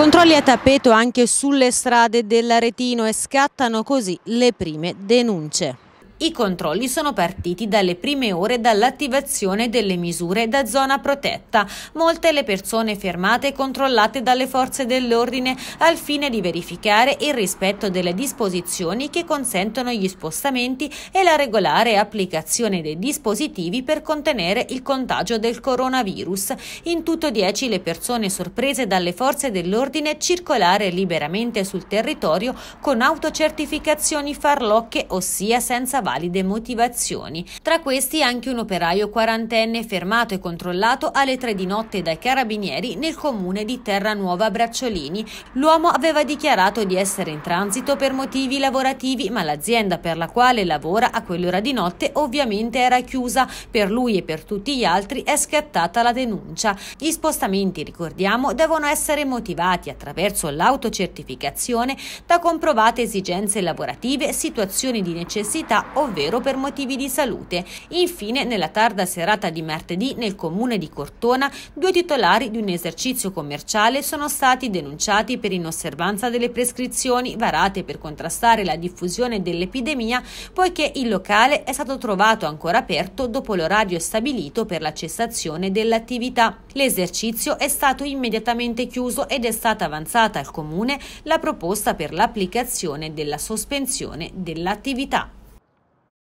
Controlli a tappeto anche sulle strade dell'Aretino e scattano così le prime denunce. I controlli sono partiti dalle prime ore dall'attivazione delle misure da zona protetta. Molte le persone fermate e controllate dalle forze dell'ordine al fine di verificare il rispetto delle disposizioni che consentono gli spostamenti e la regolare applicazione dei dispositivi per contenere il contagio del coronavirus. In tutto 10 le persone sorprese dalle forze dell'ordine circolare liberamente sul territorio con autocertificazioni farlocche, ossia senza valide motivazioni. Tra questi anche un operaio quarantenne fermato e controllato alle tre di notte dai carabinieri nel comune di Terranuova Bracciolini. L'uomo aveva dichiarato di essere in transito per motivi lavorativi, ma l'azienda per la quale lavora a quell'ora di notte ovviamente era chiusa. Per lui e per tutti gli altri è scattata la denuncia. Gli spostamenti, ricordiamo, devono essere motivati attraverso l'autocertificazione da comprovate esigenze lavorative, situazioni di necessità ovvero per motivi di salute. Infine, nella tarda serata di martedì, nel comune di Cortona, due titolari di un esercizio commerciale sono stati denunciati per inosservanza delle prescrizioni varate per contrastare la diffusione dell'epidemia, poiché il locale è stato trovato ancora aperto dopo l'orario stabilito per la cessazione dell'attività. L'esercizio è stato immediatamente chiuso ed è stata avanzata al comune la proposta per l'applicazione della sospensione dell'attività.